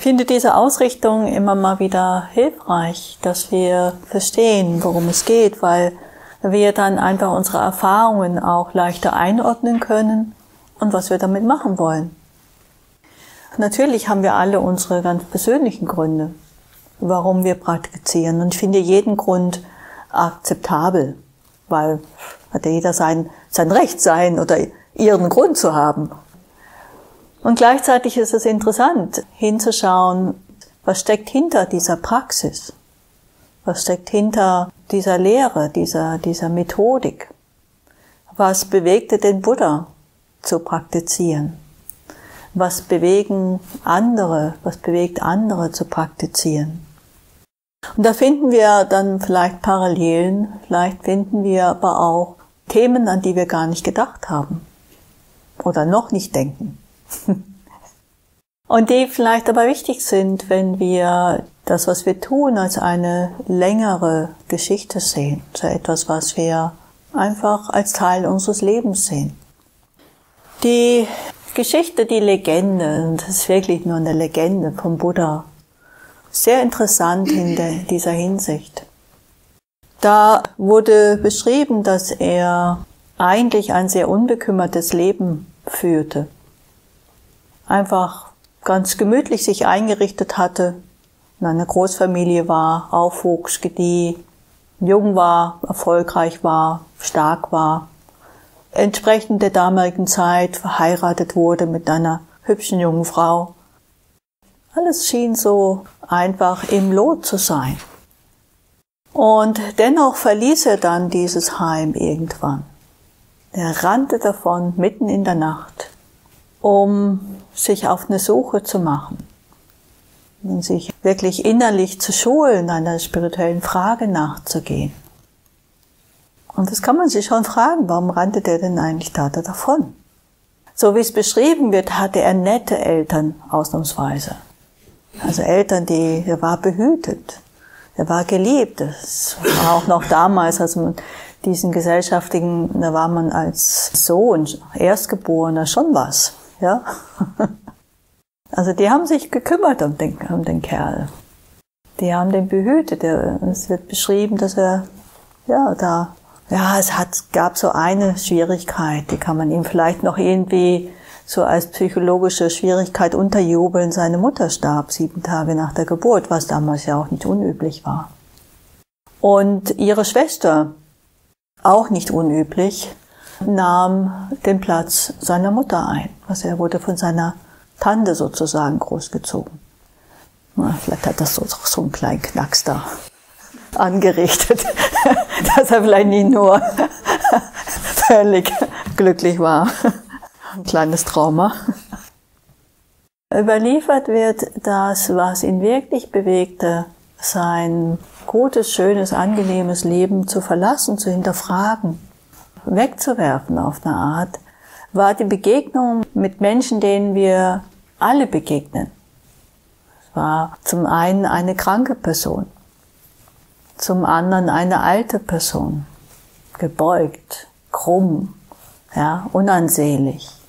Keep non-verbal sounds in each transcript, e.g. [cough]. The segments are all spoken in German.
finde diese Ausrichtung immer mal wieder hilfreich, dass wir verstehen, worum es geht, weil wir dann einfach unsere Erfahrungen auch leichter einordnen können und was wir damit machen wollen. Natürlich haben wir alle unsere ganz persönlichen Gründe, warum wir praktizieren. Und ich finde jeden Grund akzeptabel, weil hat ja jeder sein, sein Recht sein oder ihren Grund zu haben. Und gleichzeitig ist es interessant, hinzuschauen, was steckt hinter dieser Praxis? Was steckt hinter dieser Lehre, dieser, dieser Methodik? Was bewegte den Buddha zu praktizieren? Was bewegen andere, was bewegt andere zu praktizieren? Und da finden wir dann vielleicht Parallelen, vielleicht finden wir aber auch Themen, an die wir gar nicht gedacht haben oder noch nicht denken. [laughs] Und die vielleicht aber wichtig sind, wenn wir das, was wir tun, als eine längere Geschichte sehen, so etwas, was wir einfach als Teil unseres Lebens sehen. Die Geschichte, die Legende, und das ist wirklich nur eine Legende vom Buddha, sehr interessant in dieser Hinsicht. Da wurde beschrieben, dass er eigentlich ein sehr unbekümmertes Leben führte. Einfach ganz gemütlich sich eingerichtet hatte, in einer Großfamilie war, aufwuchs, gedieh, jung war, erfolgreich war, stark war, entsprechend der damaligen Zeit verheiratet wurde mit einer hübschen jungen Frau. Alles schien so einfach im Lot zu sein. Und dennoch verließ er dann dieses Heim irgendwann. Er rannte davon mitten in der Nacht, um sich auf eine Suche zu machen und sich wirklich innerlich zu schulen, einer spirituellen Frage nachzugehen. Und das kann man sich schon fragen, warum rannte der denn eigentlich da davon? So wie es beschrieben wird, hatte er nette Eltern ausnahmsweise. Also Eltern, die, er war behütet. Er war geliebt. Das war auch noch damals, als man diesen gesellschaftlichen, da war man als Sohn, Erstgeborener schon was, ja. [laughs] Also die haben sich gekümmert um den, um den Kerl. Die haben den behütet. Es wird beschrieben, dass er, ja, da, ja, es hat, gab so eine Schwierigkeit, die kann man ihm vielleicht noch irgendwie so als psychologische Schwierigkeit unterjubeln. Seine Mutter starb sieben Tage nach der Geburt, was damals ja auch nicht unüblich war. Und ihre Schwester, auch nicht unüblich, nahm den Platz seiner Mutter ein. Also er wurde von seiner Tante sozusagen großgezogen. Vielleicht hat das so, so einen kleinen Knacks da angerichtet, [laughs] dass er vielleicht nicht nur [laughs] völlig glücklich war ein kleines Trauma. Überliefert wird, dass was ihn wirklich bewegte, sein gutes, schönes, angenehmes Leben zu verlassen, zu hinterfragen, wegzuwerfen auf eine Art, war die Begegnung mit Menschen, denen wir alle begegnen. Es war zum einen eine kranke Person, zum anderen eine alte Person, gebeugt, krumm, ja, unansehlich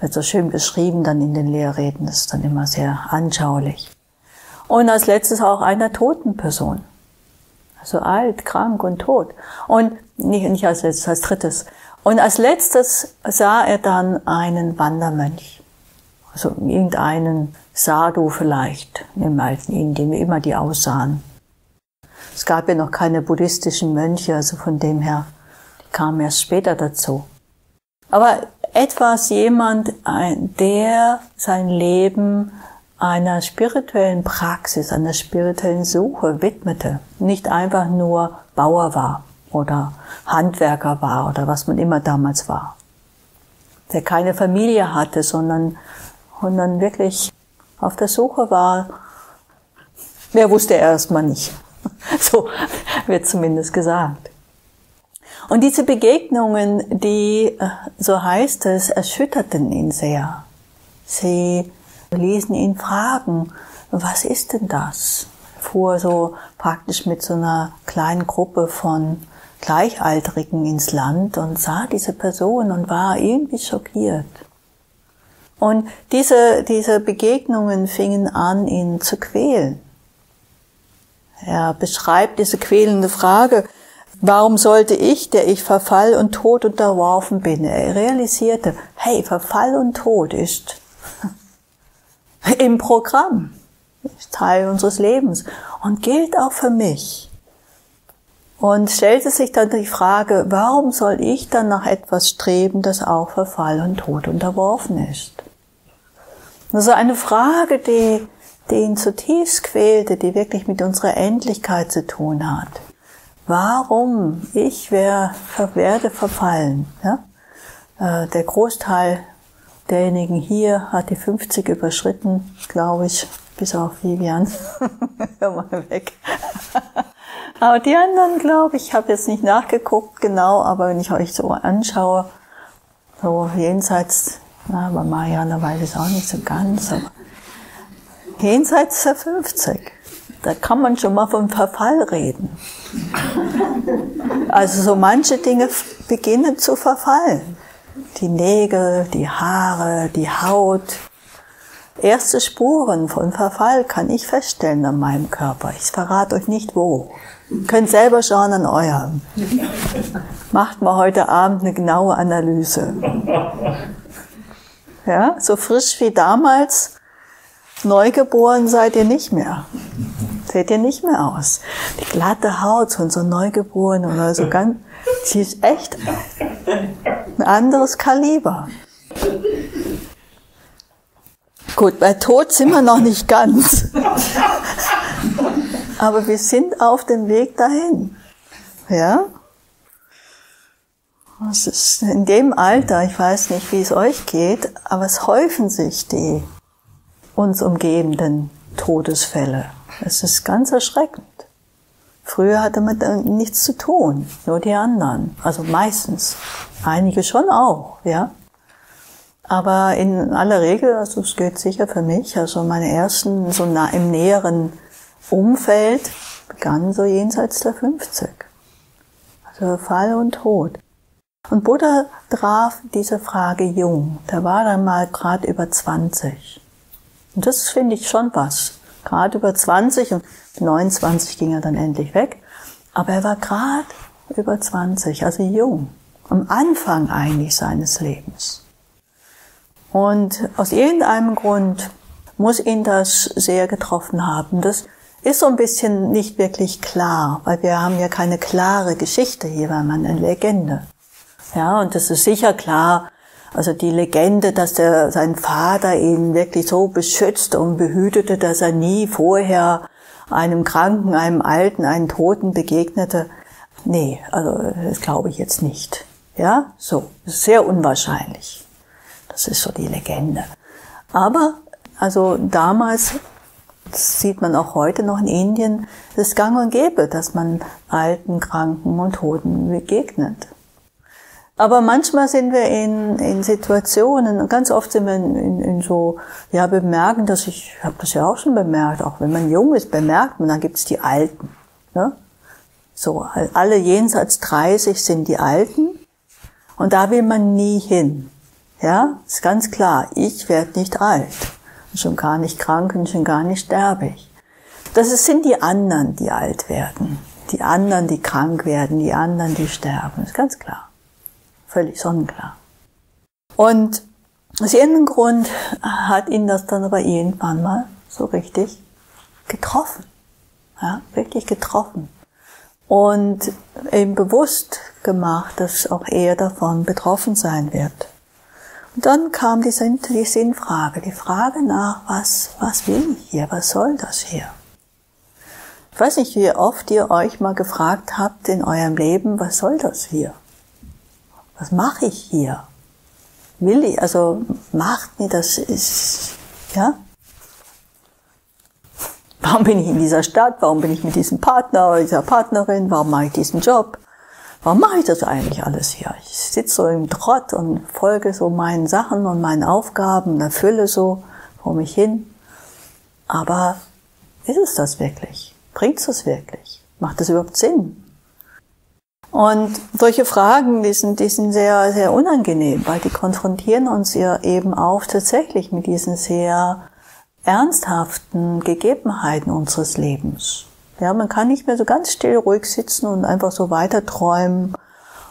wird so schön beschrieben dann in den Lehrreden, ist dann immer sehr anschaulich. Und als letztes auch einer toten Person. Also alt, krank und tot. Und nicht, nicht als letztes, als drittes. Und als letztes sah er dann einen Wandermönch. Also irgendeinen Sadhu vielleicht im alten Indien, wie immer die aussahen. Es gab ja noch keine buddhistischen Mönche, also von dem her, kamen erst später dazu. Aber etwas jemand, der sein Leben einer spirituellen Praxis, einer spirituellen Suche widmete, nicht einfach nur Bauer war oder Handwerker war oder was man immer damals war, der keine Familie hatte, sondern, sondern wirklich auf der Suche war, wer wusste erstmal nicht. [laughs] So wird zumindest gesagt. Und diese Begegnungen, die, äh, so heißt es, erschütterten ihn sehr. Sie ließen ihn fragen, was ist denn das? Er fuhr so praktisch mit so einer kleinen Gruppe von Gleichaltrigen ins Land und sah diese Person und war irgendwie schockiert. Und diese, diese Begegnungen fingen an, ihn zu quälen. Er beschreibt diese quälende Frage, warum sollte ich, der ich Verfall und Tod unterworfen bin? Er realisierte, hey, Verfall und Tod ist im Programm, ist Teil unseres Lebens und gilt auch für mich. Und stellte sich dann die Frage, warum soll ich dann nach etwas streben, das auch Verfall und Tod unterworfen ist? Ist eine Frage, die, die ihn zutiefst quälte, die wirklich mit unserer Endlichkeit zu tun hat. Warum? Ich wär, werde verfallen. Ja? Äh, der Großteil derjenigen hier hat die 50 überschritten, glaube ich, bis auf Vivian. [laughs] Hör mal weg. [laughs] aber die anderen, glaube ich, habe jetzt nicht nachgeguckt genau, aber wenn ich euch so anschaue, so jenseits, na, aber Marianne weiß es auch nicht so ganz, aber jenseits der 50. Da kann man schon mal vom Verfall reden. Also so manche Dinge beginnen zu verfallen. Die Nägel, die Haare, die Haut. Erste Spuren von Verfall kann ich feststellen an meinem Körper. Ich verrate euch nicht wo. Könnt selber schauen an eurem. Macht mal heute Abend eine genaue Analyse. Ja, so frisch wie damals, neugeboren seid ihr nicht mehr. Seht ihr nicht mehr aus. Die glatte Haut von so Neugeborenen oder so ganz, sie ist echt ein anderes Kaliber. Gut, bei Tod sind wir noch nicht ganz. Aber wir sind auf dem Weg dahin. Ja? Es ist in dem Alter, ich weiß nicht, wie es euch geht, aber es häufen sich die uns umgebenden Todesfälle. Es ist ganz erschreckend. Früher hatte man nichts zu tun, nur die anderen. Also meistens. Einige schon auch, ja. Aber in aller Regel, also es geht sicher für mich, also meine ersten so nah, im näheren Umfeld begannen so jenseits der 50. Also Fall und Tod. Und Buddha traf diese Frage jung. Der war dann mal gerade über 20. Und das finde ich schon was gerade über 20 und 29 ging er dann endlich weg. Aber er war gerade über 20, also jung, am Anfang eigentlich seines Lebens. Und aus irgendeinem Grund muss ihn das sehr getroffen haben. Das ist so ein bisschen nicht wirklich klar, weil wir haben ja keine klare Geschichte hier, weil man eine Legende. Ja, und das ist sicher klar, also die Legende, dass der, sein Vater ihn wirklich so beschützt und behütete, dass er nie vorher einem Kranken, einem Alten, einem Toten begegnete. Nee, also das glaube ich jetzt nicht. Ja, so, sehr unwahrscheinlich. Das ist so die Legende. Aber, also damals, das sieht man auch heute noch in Indien, es gang und gäbe, dass man Alten, Kranken und Toten begegnet. Aber manchmal sind wir in, in Situationen, ganz oft sind wir in, in, in so, ja, bemerken, dass ich, ich habe das ja auch schon bemerkt, auch wenn man jung ist, bemerkt man, dann gibt's die Alten. Ne? So, alle jenseits 30 sind die Alten und da will man nie hin. Ja, ist ganz klar, ich werde nicht alt, schon gar nicht krank und schon gar nicht sterbig. Das sind die anderen, die alt werden. Die anderen, die krank werden, die anderen, die sterben, ist ganz klar. Völlig sonnenklar. Und aus irgendeinem Grund hat ihn das dann aber irgendwann mal so richtig getroffen. Ja, wirklich getroffen. Und ihm bewusst gemacht, dass auch er davon betroffen sein wird. Und dann kam die, Sinnfrage, die Frage nach, was, was will ich hier? Was soll das hier? Ich weiß nicht, wie oft ihr euch mal gefragt habt in eurem Leben, was soll das hier? Was mache ich hier? Will ich, also macht mir das ist, ja? Warum bin ich in dieser Stadt? Warum bin ich mit diesem Partner oder dieser Partnerin? Warum mache ich diesen Job? Warum mache ich das eigentlich alles hier? Ich sitze so im Trott und folge so meinen Sachen und meinen Aufgaben und erfülle so vor mich hin. Aber ist es das wirklich? Bringt es das wirklich? Macht das überhaupt Sinn? Und solche Fragen, die sind, die sind sehr, sehr unangenehm, weil die konfrontieren uns ja eben auch tatsächlich mit diesen sehr ernsthaften Gegebenheiten unseres Lebens. Ja, man kann nicht mehr so ganz still ruhig sitzen und einfach so weiter träumen,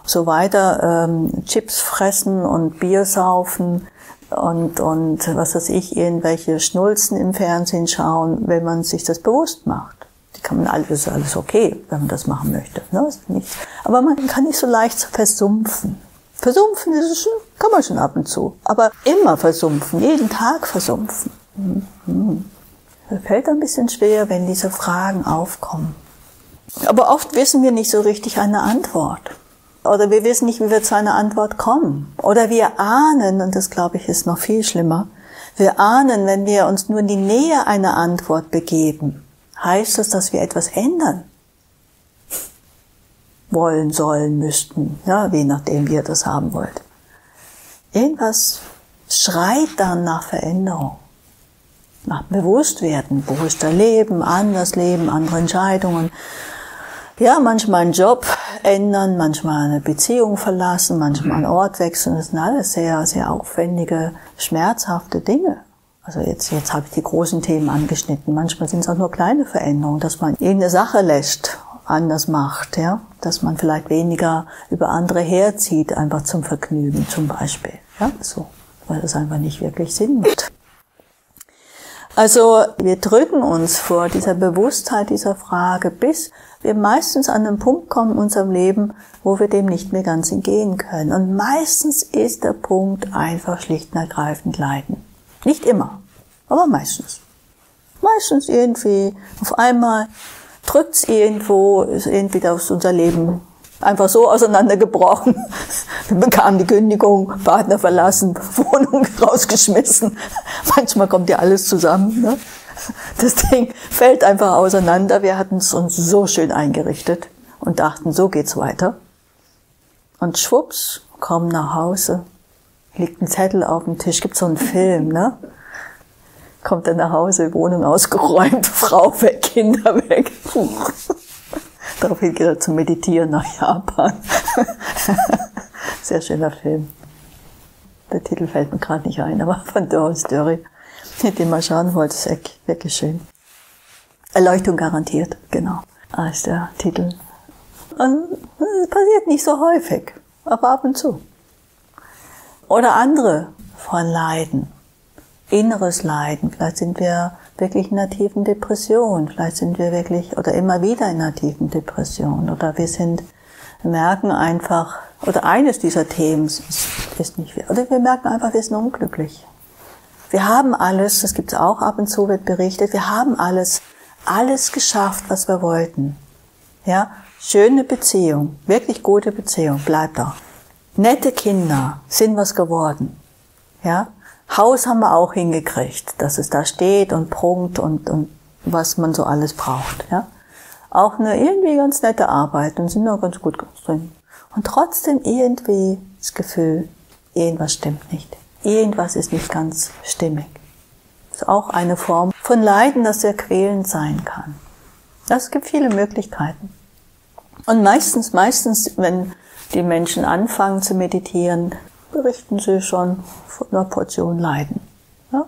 so weiter ähm, Chips fressen und Bier saufen und, und was weiß ich, irgendwelche Schnulzen im Fernsehen schauen, wenn man sich das bewusst macht. Kann man alles, ist alles okay, wenn man das machen möchte. Ne? Ist nicht, aber man kann nicht so leicht versumpfen. Versumpfen ist es schon, kann man schon ab und zu. Aber immer versumpfen, jeden Tag versumpfen. Mhm. Fällt ein bisschen schwer, wenn diese Fragen aufkommen. Aber oft wissen wir nicht so richtig eine Antwort. Oder wir wissen nicht, wie wir zu einer Antwort kommen. Oder wir ahnen, und das glaube ich ist noch viel schlimmer, wir ahnen, wenn wir uns nur in die Nähe einer Antwort begeben, heißt das, dass wir etwas ändern wollen, sollen, müssten, ja, je nachdem, wie ihr das haben wollt. Irgendwas schreit dann nach Veränderung, nach Bewusstwerden, bewusster Leben, anders leben, andere Entscheidungen. Ja, manchmal einen Job ändern, manchmal eine Beziehung verlassen, manchmal einen Ort wechseln. Das sind alles sehr, sehr aufwendige, schmerzhafte Dinge. Also jetzt, jetzt habe ich die großen Themen angeschnitten. Manchmal sind es auch nur kleine Veränderungen, dass man irgendeine Sache lässt, anders macht, ja, dass man vielleicht weniger über andere herzieht, einfach zum Vergnügen zum Beispiel, ja, so, weil das einfach nicht wirklich Sinn macht. Also wir drücken uns vor dieser Bewusstheit dieser Frage, bis wir meistens an einen Punkt kommen in unserem Leben, wo wir dem nicht mehr ganz entgehen können. Und meistens ist der Punkt einfach schlicht und ergreifend Leiden. Nicht immer, aber meistens. Meistens irgendwie auf einmal drückt's irgendwo, ist irgendwie aus unser Leben einfach so auseinandergebrochen. [laughs] Wir bekamen die Kündigung, Partner verlassen, [laughs] Wohnung rausgeschmissen. Manchmal kommt ja alles zusammen. Ne? Das Ding fällt einfach auseinander. Wir hatten es uns so schön eingerichtet und dachten, so geht's weiter. Und schwupps, kommen nach Hause, liegt ein Zettel auf dem Tisch, gibt so einen Film, ne? Kommt dann nach Hause, Wohnung ausgeräumt, [laughs] Frau weg, Kinder weg. [laughs] Puh. Daraufhin geht er zum Meditieren nach Japan. [laughs] Sehr schöner Film. Der Titel fällt mir gerade nicht ein, aber von Doris Dörry. Den mal schauen wollte, ist wirklich schön. Erleuchtung garantiert, genau, als der Titel. Und es passiert nicht so häufig, aber ab und zu. Oder andere von Leiden. Inneres Leiden. Vielleicht sind wir wirklich in einer tiefen Depression. Vielleicht sind wir wirklich oder immer wieder in einer tiefen Depression. Oder wir sind, merken einfach, oder eines dieser Themen ist, ist nicht, oder wir merken einfach, wir sind unglücklich. Wir haben alles, das gibt es auch ab und zu, wird berichtet, wir haben alles, alles geschafft, was wir wollten. Ja, schöne Beziehung, wirklich gute Beziehung, bleibt da. Nette Kinder sind was geworden. Ja? Haus haben wir auch hingekriegt, dass es da steht und prunkt und, und was man so alles braucht. Ja? Auch eine irgendwie ganz nette Arbeit und sind noch ganz gut drin. Und trotzdem irgendwie das Gefühl, irgendwas stimmt nicht. Irgendwas ist nicht ganz stimmig. Das ist auch eine Form von Leiden, das sehr quälend sein kann. Es gibt viele Möglichkeiten. Und meistens, meistens, wenn die Menschen anfangen zu meditieren, berichten sie schon von einer Portion Leiden. Ja?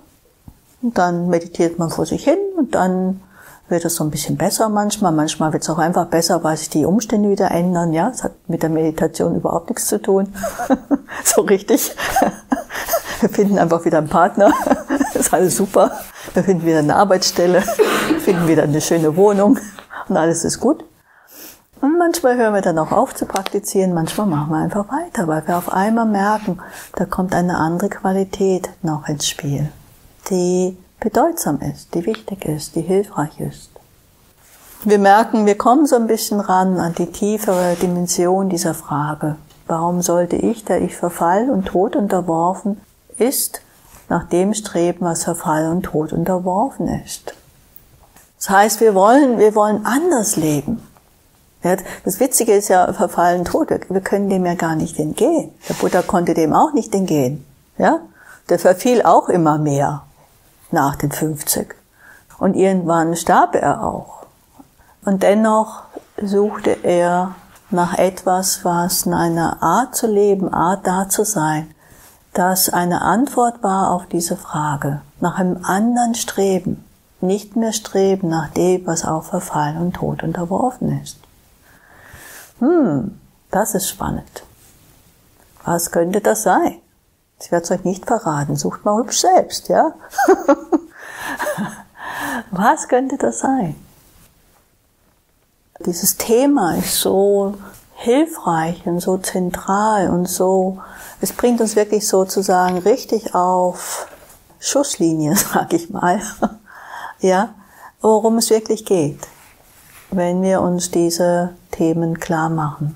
Und dann meditiert man vor sich hin und dann wird es so ein bisschen besser manchmal. Manchmal wird es auch einfach besser, weil sich die Umstände wieder ändern. Ja, es hat mit der Meditation überhaupt nichts zu tun. [laughs] so richtig. Wir finden einfach wieder einen Partner. Das [laughs] ist alles super. Wir finden wieder eine Arbeitsstelle. Wir finden wieder eine schöne Wohnung. Und alles ist gut. Und manchmal hören wir dann auch auf zu praktizieren, manchmal machen wir einfach weiter, weil wir auf einmal merken, da kommt eine andere Qualität noch ins Spiel, die bedeutsam ist, die wichtig ist, die hilfreich ist. Wir merken, wir kommen so ein bisschen ran an die tiefere Dimension dieser Frage. Warum sollte ich, der ich Verfall und Tod unterworfen ist, nach dem streben, was Verfall und Tod unterworfen ist? Das heißt, wir wollen, wir wollen anders leben. Das Witzige ist ja, verfallen tot. Wir können dem ja gar nicht entgehen. Der Buddha konnte dem auch nicht entgehen. Ja? Der verfiel auch immer mehr nach den 50. Und irgendwann starb er auch. Und dennoch suchte er nach etwas, was in einer Art zu leben, Art da zu sein, das eine Antwort war auf diese Frage, nach einem anderen Streben, nicht mehr streben nach dem, was auf Verfall und Tod unterworfen ist. Hm, das ist spannend. Was könnte das sein? Ich werde es euch nicht verraten, sucht mal hübsch selbst, ja? [laughs] was könnte das sein? Dieses Thema ist so hilfreich und so zentral und so, es bringt uns wirklich sozusagen richtig auf Schusslinie, [laughs] sag ich mal. ja, worum es wirklich geht, wenn wir uns diese Themen klar machen.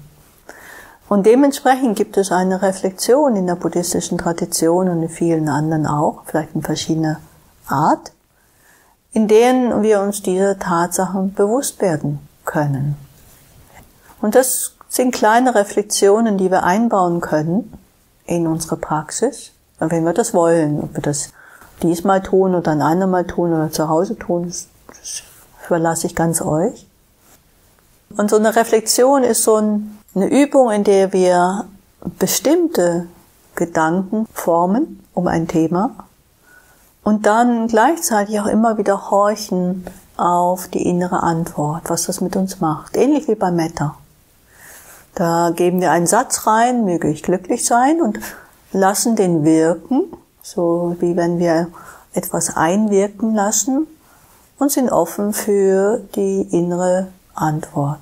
Und dementsprechend gibt es eine Reflexion in der buddhistischen Tradition und in vielen anderen auch, vielleicht in verschiedener Art, in denen wir uns diese Tatsachen bewusst werden können. Und das sind kleine Reflexionen, die wir einbauen können in unsere Praxis, wenn wir das wollen. Ob wir das diesmal tun oder ein andermal tun oder zu Hause tun, das, überlasse ich ganz euch. Und so eine Reflexion ist so ein, eine Übung, in der wir bestimmte Gedanken formen um ein Thema und dann gleichzeitig auch immer wieder horchen auf die innere Antwort, was das mit uns macht. Ähnlich wie bei Metta. Da geben wir einen Satz rein, möge ich glücklich sein und lassen den wirken, so wie wenn wir etwas einwirken lassen und sind offen für die innere Antwort,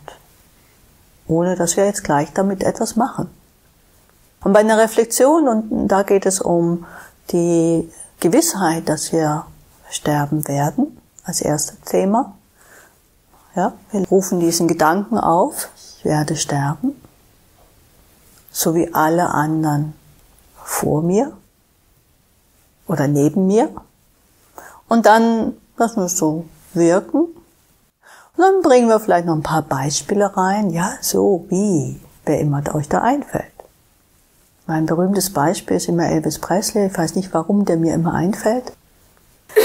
ohne dass wir jetzt gleich damit etwas machen. Und bei einer Reflexion, und da geht es um die Gewissheit, dass wir sterben werden, als erstes Thema. Ja, wir rufen diesen Gedanken auf, ich werde sterben so wie alle anderen vor mir oder neben mir. Und dann lassen wir es so wirken. Und dann bringen wir vielleicht noch ein paar Beispiele rein. Ja, so wie, wer immer euch da einfällt. Mein berühmtes Beispiel ist immer Elvis Presley. Ich weiß nicht, warum der mir immer einfällt.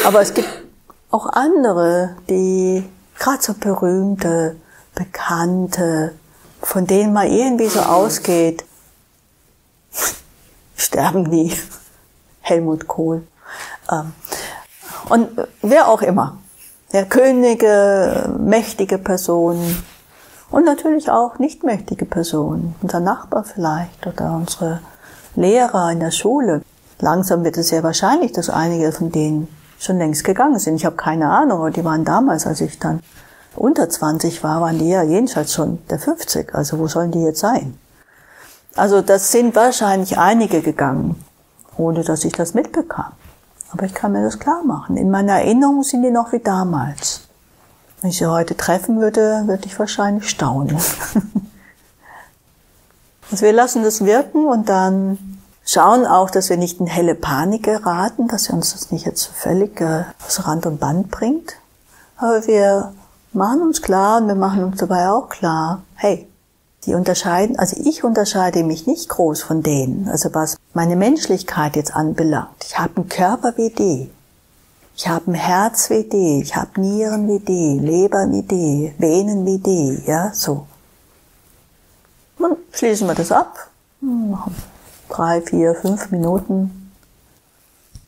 Aber es gibt auch andere, die gerade so berühmte, bekannte, von denen man irgendwie so ausgeht, [laughs] sterben nie. Helmut Kohl. Ähm, und wer auch immer. Ja, Könige, mächtige Personen und natürlich auch nicht mächtige Personen. Unser Nachbar vielleicht oder unsere Lehrer in der Schule. Langsam wird es sehr wahrscheinlich, dass einige von denen schon längst gegangen sind. Ich habe keine Ahnung, aber die waren damals, als ich dann unter 20 war, waren die ja jedenfalls schon der 50. Also wo sollen die jetzt sein? Also das sind wahrscheinlich einige gegangen, ohne dass ich das mitbekam. Aber ich kann mir das klar machen. In meiner Erinnerung sind die noch wie damals. Wenn ich sie heute treffen würde, würde ich wahrscheinlich staunen. [laughs] also wir lassen das wirken und dann schauen auch, dass wir nicht in helle Panik geraten, dass wir uns das nicht jetzt völlig äh, aus Rand und Band bringt. Aber wir machen uns klar und wir machen uns dabei auch klar, hey, die unterscheiden, also ich unterscheide mich nicht groß von denen, also was meine Menschlichkeit jetzt anbelangt. Ich habe einen Körper wie die. Ich habe ein Herz wie die, ich habe Nieren wie die, Leber wie die, Venen wie die, ja, so. Und schließen wir das ab. Drei, vier, fünf Minuten.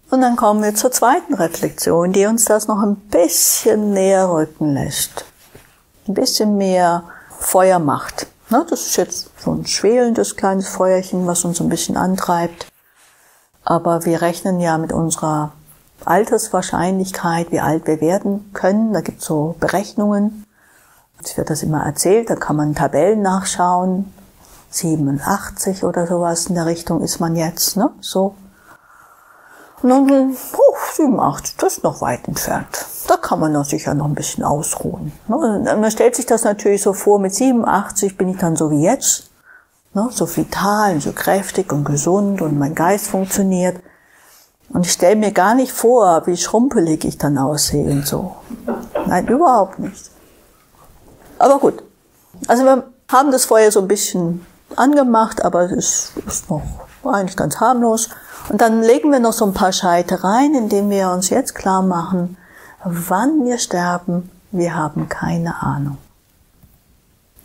Und dann kommen wir zur zweiten Reflexion, die uns das noch ein bisschen näher rücken lässt. Ein bisschen mehr Feuer macht. Ne, das ist jetzt so ein schwelendes kleines Feuerchen, was uns ein bisschen antreibt. Aber wir rechnen ja mit unserer Alterswahrscheinlichkeit, wie alt wir werden können. Da gibt es so Berechnungen. Es wird das immer erzählt, da kann man Tabellen nachschauen. 87 oder sowas in der Richtung ist man jetzt, ne? So. Und dann, oh, 87, das ist noch weit entfernt. Da kann man sich ja noch ein bisschen ausruhen. Ne? Man stellt sich das natürlich so vor, mit 87 bin ich dann so wie jetzt, ne? so vital und so kräftig und gesund und mein Geist funktioniert. Und ich stelle mir gar nicht vor, wie schrumpelig ich dann aussehe und so. Nein, überhaupt nicht. Aber gut. Also wir haben das vorher so ein bisschen angemacht, aber es ist noch eigentlich ganz harmlos. Und dann legen wir noch so ein paar Scheite rein, indem wir uns jetzt klar machen, wann wir sterben, wir haben keine Ahnung.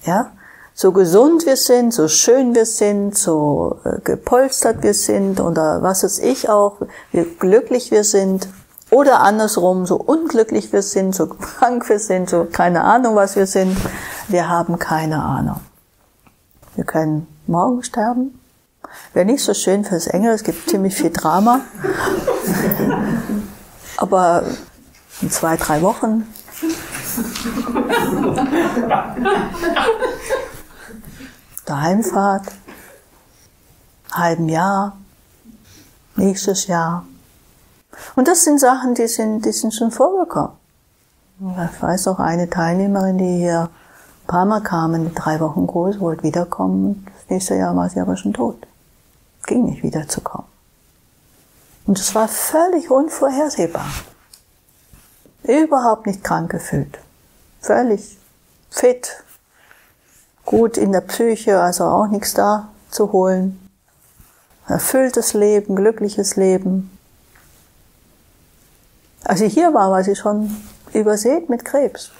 Ja? so gesund wir sind, so schön wir sind, so äh, gepolstert wir sind oder was weiß ich auch, wie glücklich wir sind. Oder andersrum, so unglücklich wir sind, so [laughs] krank wir sind, so keine Ahnung, was wir sind. Wir haben keine Ahnung. Wir können morgen sterben. Wäre nicht so schön fürs Engel, es gibt ziemlich viel Drama. Aber in zwei, drei Wochen der Heimfahrt, halben Jahr, nächstes Jahr. Und das sind Sachen, die sind, die sind schon vorgekommen. Ich weiß auch eine Teilnehmerin, die hier ein paar Mal kam, in drei Wochen groß, wollte wiederkommen. Das nächste Jahr war sie aber schon tot. Ging nicht wiederzukommen. Und es war völlig unvorhersehbar. Überhaupt nicht krank gefühlt. Völlig fit, gut in der Psyche, also auch nichts da zu holen. Erfülltes Leben, glückliches Leben. Als sie hier war, war sie schon übersät mit Krebs.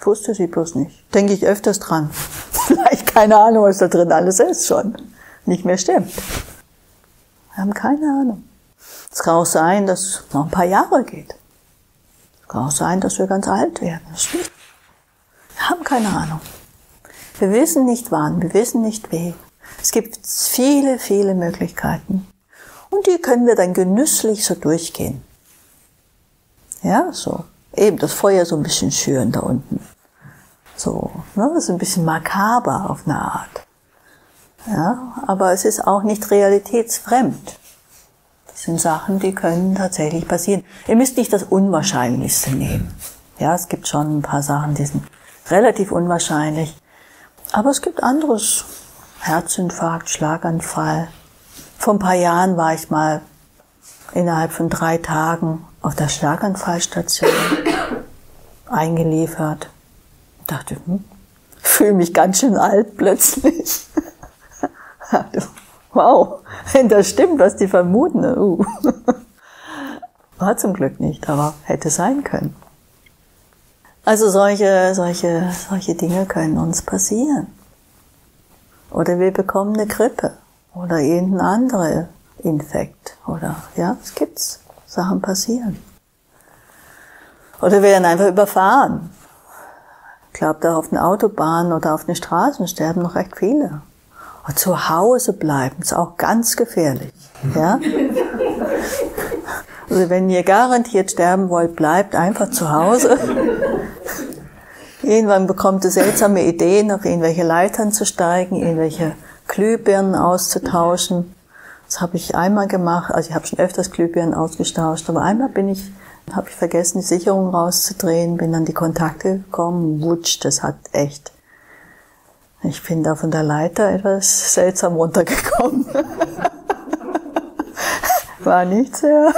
Wusste sie bloß nicht. Denke ich öfters dran. [laughs] Vielleicht keine Ahnung, was da drin alles ist schon. Nicht mehr stimmt. Wir haben keine Ahnung. Es kann auch sein, dass es noch ein paar Jahre geht. Es kann auch sein, dass wir ganz alt werden. Wir haben keine Ahnung. Wir wissen nicht wann, wir wissen nicht wie. Es gibt viele, viele Möglichkeiten. Und die können wir dann genüsslich so durchgehen. Ja, so. Eben das Feuer so ein bisschen schüren da unten. So, ne, das ist ein bisschen makaber auf eine Art. Ja, aber es ist auch nicht realitätsfremd. Das sind Sachen, die können tatsächlich passieren. Ihr müsst nicht das Unwahrscheinlichste nehmen. Ja, es gibt schon ein paar Sachen, die sind relativ unwahrscheinlich. Aber es gibt anderes. Herzinfarkt, Schlaganfall. Vor ein paar Jahren war ich mal innerhalb von drei Tagen auf der Schlaganfallstation [coughs] eingeliefert. Ich dachte, hm, fühle mich ganz schön alt plötzlich. [laughs] [laughs] wow, wenn das stimmt, was die vermuten. Uh. [laughs] War zum Glück nicht, aber hätte sein können. Also solche, solche, solche Dinge können uns passieren. Oder wir bekommen eine Grippe oder irgendein anderer Infekt oder, ja, es gibt's. Sachen passieren. Oder wir werden einfach überfahren. Ich glaube, da auf den Autobahnen oder auf den Straßen sterben noch recht viele. Und zu Hause bleiben ist auch ganz gefährlich. Ja? [laughs] Also wenn ihr garantiert sterben wollt, bleibt einfach zu Hause. Irgendwann bekommt ihr seltsame Ideen, auf irgendwelche Leitern zu steigen, irgendwelche Glühbirnen auszutauschen. Das habe ich einmal gemacht, also ich habe schon öfters Glühbirnen ausgetauscht, aber einmal bin ich, habe ich vergessen, die Sicherung rauszudrehen, bin an die Kontakte gekommen, wutsch, das hat echt. Ich bin da von der Leiter etwas seltsam runtergekommen. [laughs] War nicht sehr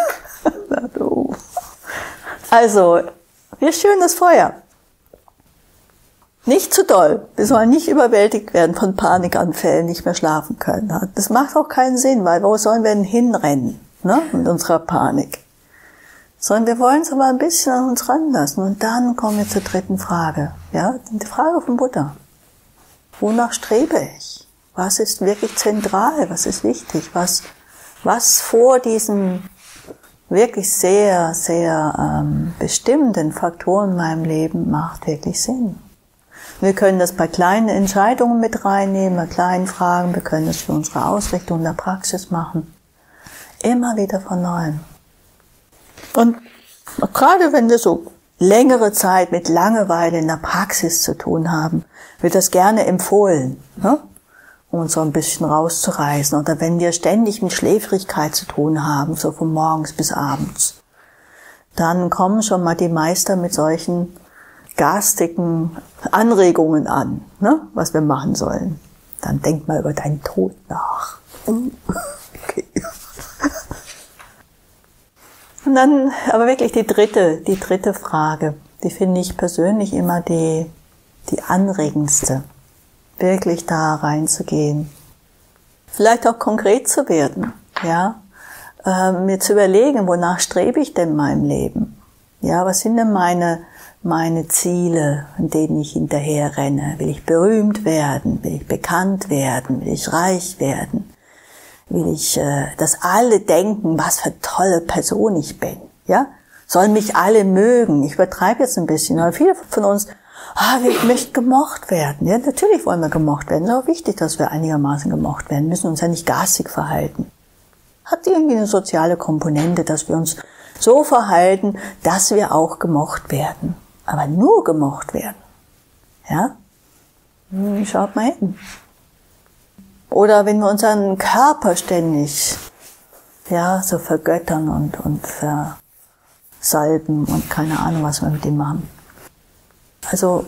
also, wie schön das Feuer. Nicht zu doll. Wir sollen nicht überwältigt werden von Panikanfällen, nicht mehr schlafen können. Das macht auch keinen Sinn, weil wo sollen wir denn hinrennen, ne, mit unserer Panik? Sondern wir wollen es aber ein bisschen an uns ranlassen. Und dann kommen wir zur dritten Frage. Ja, die Frage von Buddha. Wonach strebe ich? Was ist wirklich zentral? Was ist wichtig? Was, was vor diesen wirklich sehr, sehr ähm, bestimmenden Faktoren in meinem Leben macht wirklich Sinn. Wir können das bei kleinen Entscheidungen mit reinnehmen, bei kleinen Fragen, wir können das für unsere Ausrichtung in der Praxis machen. Immer wieder von neuem. Und gerade wenn wir so längere Zeit mit Langeweile in der Praxis zu tun haben, wird das gerne empfohlen. Ne? um uns so ein bisschen rauszureißen. Oder wenn wir ständig mit Schläfrigkeit zu tun haben, so von morgens bis abends, dann kommen schon mal die Meister mit solchen garstigen Anregungen an, ne, was wir machen sollen. Dann denk mal über deinen Tod nach. Okay. Und dann aber wirklich die dritte, die dritte Frage, die finde ich persönlich immer die, die anregendste wirklich da reinzugehen. Vielleicht auch konkret zu werden, ja, äh, mir zu überlegen, wonach strebe ich denn in meinem Leben? Ja, was sind denn meine, meine Ziele, an denen ich hinterher renne? Will ich berühmt werden? Will ich bekannt werden? Will ich reich werden? Will ich, äh, dass alle denken, was für tolle Person ich bin? Ja? Sollen mich alle mögen? Ich übertreibe jetzt ein bisschen, aber viele von uns, ah, wir möchten gemocht werden. Ja, natürlich wollen wir gemocht werden. Es ist auch wichtig, dass wir einigermaßen gemocht werden. Wir müssen uns ja nicht garstig verhalten. Hat irgendwie eine soziale Komponente, dass wir uns so verhalten, dass wir auch gemocht werden. Aber nur gemocht werden. Ja? Schaut mal hin. Oder wenn wir unseren Körper ständig, ja, so vergöttern und, und versalben und keine Ahnung, was wir mit dem machen. Also,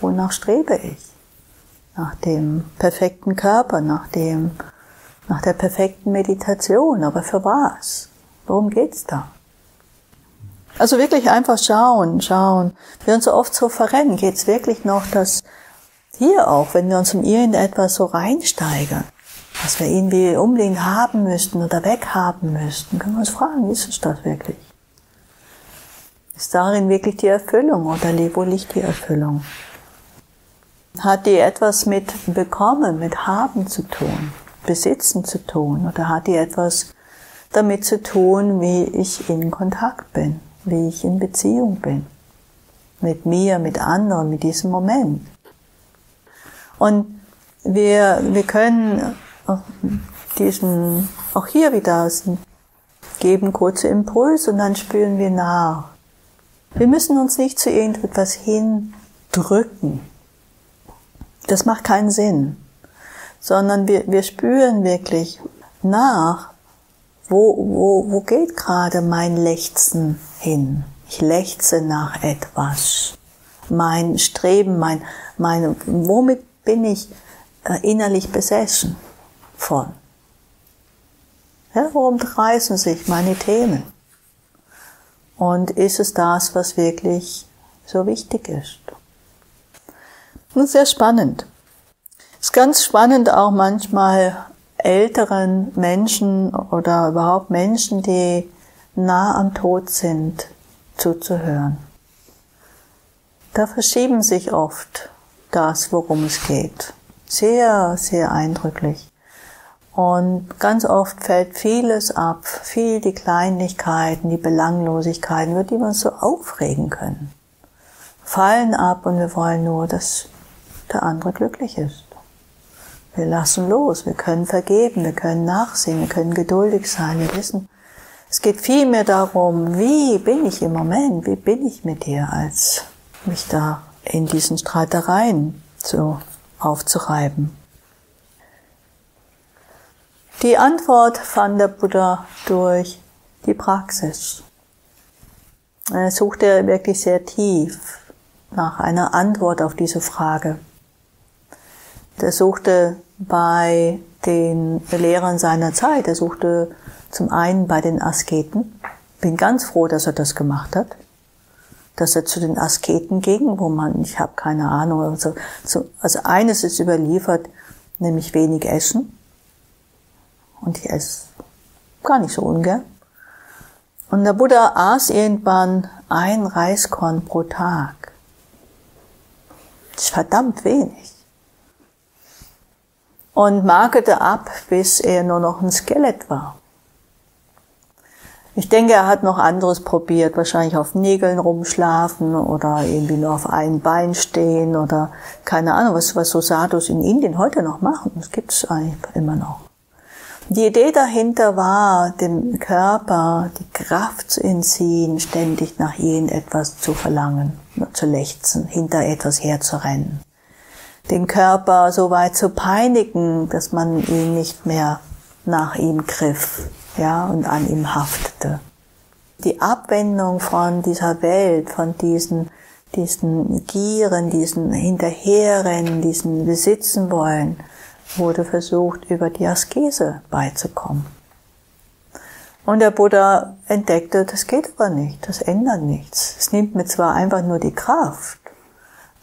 wonach strebe ich? Nach dem perfekten Körper, nach dem, nach der perfekten Meditation. Aber für was? Worum geht's da? Also wirklich einfach schauen, schauen. Wir uns so oft so verrennen. Geht es wirklich noch, dass hier auch, wenn wir uns in irgendetwas so reinsteigern, was wir irgendwie unbedingt haben müssten oder weghaben müssten, können wir uns fragen, ist es das wirklich? Ist darin wirklich die Erfüllung oder wo liegt die Erfüllung? Hat die etwas mit Bekommen, mit Haben zu tun, Besitzen zu tun oder hat die etwas damit zu tun, wie ich in Kontakt bin? wie ich in Beziehung bin. Mit mir, mit anderen, mit diesem Moment. Und wir, wir können diesen, auch hier wieder geben kurze Impulse und dann spüren wir nach. Wir müssen uns nicht zu irgendetwas hindrücken. Das macht keinen Sinn. Sondern wir, wir spüren wirklich nach, wo, wo, wo geht gerade mein Lechzen hin? Ich lechze nach etwas. Mein Streben, mein, meine, womit bin ich äh, innerlich besessen von? Ja, worum kreisen sich meine Themen? Und ist es das, was wirklich so wichtig ist? Und sehr spannend. Es ist ganz spannend auch manchmal älteren Menschen oder überhaupt Menschen, die nah am Tod sind, zuzuhören. Da verschieben sich oft das, worum es geht. Sehr, sehr eindrücklich. Und ganz oft fällt vieles ab, viel die Kleinlichkeiten, die Belanglosigkeiten, über die wir uns so aufregen können, fallen ab und wir wollen nur, dass der andere glücklich ist. Wir lassen los, wir können vergeben, wir können nachsehen, wir können geduldig sein, wir wissen, es geht vielmehr darum, wie bin ich im Moment, wie bin ich mit dir, als mich da in diesen Streitereien zu aufzureiben. Die Antwort fand der Buddha durch die Praxis. Er suchte wirklich sehr tief nach einer Antwort auf diese Frage. Er suchte bei den Lehrern seiner Zeit. Er suchte zum einen bei den Asketen. Bin ganz froh, dass er das gemacht hat. Dass er zu den Asketen ging, wo man, ich habe keine Ahnung, also, also eines ist überliefert, nämlich wenig essen. Und ich esse gar nicht so ungern. Und der Buddha aß irgendwann ein Reiskorn pro Tag. Das ist verdammt wenig und markete ab, bis er nur noch ein Skelett war. Ich denke, er hat noch anderes probiert, wahrscheinlich auf Nägeln rumschlafen oder irgendwie nur auf einem Bein stehen oder keine Ahnung, was, was so Sadhus in Indien heute noch machen. Das gibt es eigentlich immer noch. Die Idee dahinter war, dem Körper die Kraft zu entziehen, ständig nach irgendetwas zu verlangen, zu lechzen, hinter etwas herzurennen den Körper so weit zu peinigen, dass man ihn nicht mehr nach ihm griff, ja, und an ihm haftete. Die Abwendung von dieser Welt, von diesen, diesen Gieren, diesen Hinterherrennen, diesen Besitzen wollen, wurde versucht, über die Askese beizukommen. Und der Buddha entdeckte, das geht aber nicht, das ändert nichts. Es nimmt mir zwar einfach nur die Kraft,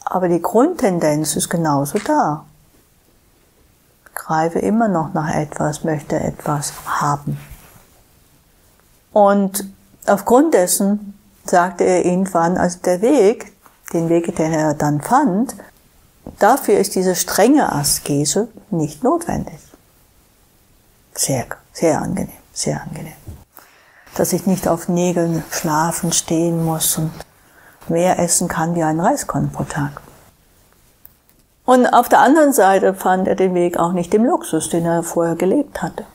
aber die Grundtendenz ist genauso da. Greife immer noch nach etwas, möchte etwas haben. Und aufgrund dessen sagte er irgendwann, also der Weg, den Weg, den er dann fand, dafür ist diese strenge Askese nicht notwendig. Sehr, sehr angenehm, sehr angenehm. Dass ich nicht auf Nägeln schlafen stehen muss und mehr essen kann wie ein Reiskorn pro Tag. Und auf der anderen Seite fand er den Weg auch nicht im Luxus, den er vorher gelebt hatte.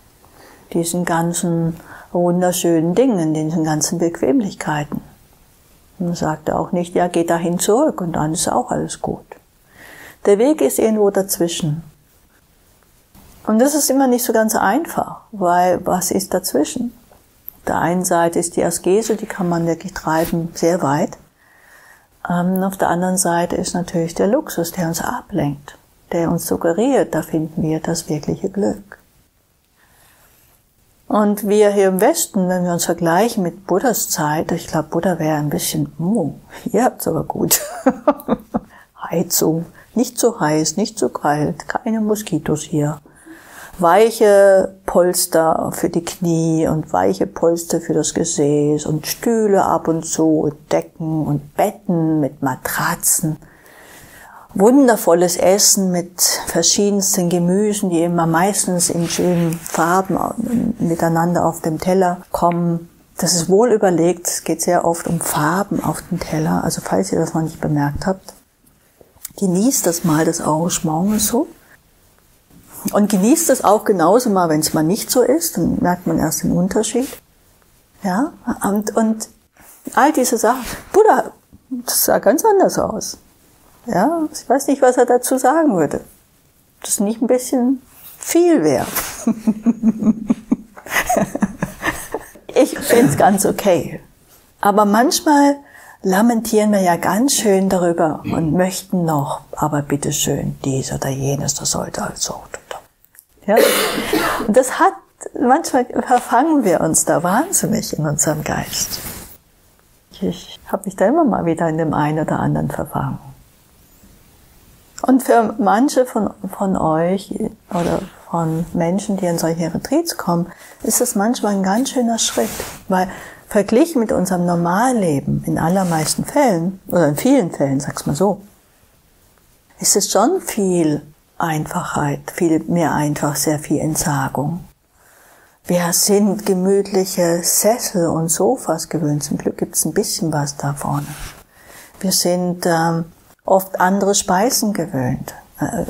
Diesen ganzen wunderschönen Dingen, diesen ganzen Bequemlichkeiten. Und sagte auch nicht, ja, geh dahin zurück und dann ist auch alles gut. Der Weg ist irgendwo dazwischen. Und das ist immer nicht so ganz einfach, weil was ist dazwischen? Auf der einen Seite ist die Askese, die kann man wirklich treiben sehr weit. Ähm, auf der anderen Seite ist natürlich der Luxus, der uns ablenkt, der uns suggeriert, da finden wir das wirkliche Glück. Und wir hier im Westen, wenn wir uns vergleichen mit Buddhas Zeit, ich glaube, Buddha wäre ein bisschen, oh, [laughs] ihr habt's aber gut. [laughs] Heizung, nicht zu heiß, nicht zu kalt, keine Moskitos hier. Weiche Polster für die Knie und weiche Polster für das Gesäß und Stühle ab und zu und Decken und Betten mit Matratzen wundervolles Essen mit verschiedensten Gemüsen, die immer meistens in schönen Farben miteinander auf dem Teller kommen. Das ist wohl überlegt. Es geht sehr oft um Farben auf dem Teller. Also falls ihr das noch nicht bemerkt habt, genießt das mal, das Arrangement so. Und genießt es auch genauso mal, wenn es mal nicht so ist. Dann merkt man erst den Unterschied. Ja, und, und all diese Sachen. Buddha, das sah ganz anders aus. Ja, ich weiß nicht, was er dazu sagen würde. Das nicht ein bisschen viel wäre. [laughs] ich finde es ganz okay. Aber manchmal lamentieren wir ja ganz schön darüber und möchten noch, aber bitteschön, dies oder jenes, das sollte halt so. Ja? Und das hat, manchmal verfangen wir uns da wahnsinnig in unserem Geist. Ich habe mich da immer mal wieder in dem einen oder anderen verfangen. Und für manche von, von euch oder von Menschen, die in solche Retreats kommen, ist es manchmal ein ganz schöner Schritt, weil verglichen mit unserem Normalleben in allermeisten Fällen, oder in vielen Fällen, sag's mal so, ist es schon viel Einfachheit, viel mehr einfach, sehr viel Entsagung. Wir sind gemütliche Sessel und Sofas gewöhnt. Zum Glück gibt's ein bisschen was da vorne. Wir sind ähm, oft andere Speisen gewöhnt, äh,